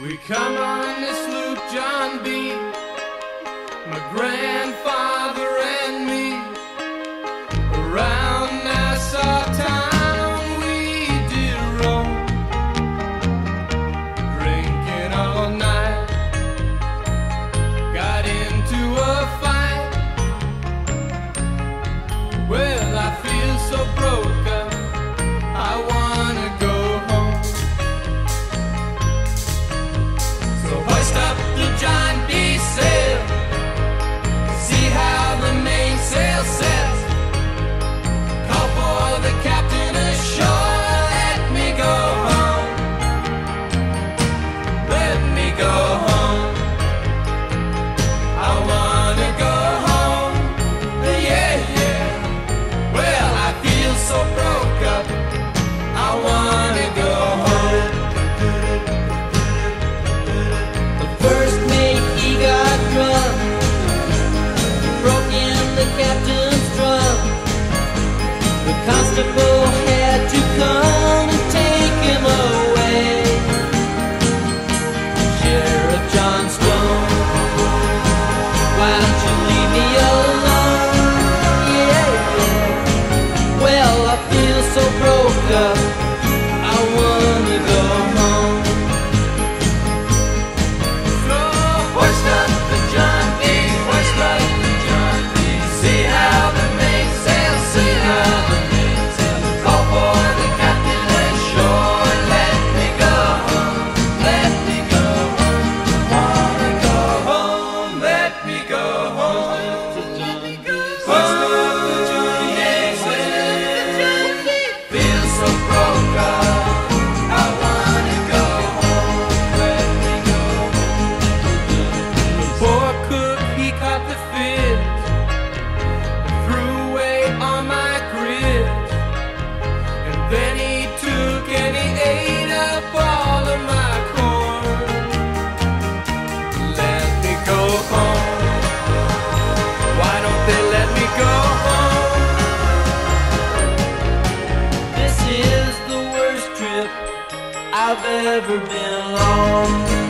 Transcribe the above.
We come on this loop, John. I've ever been alone.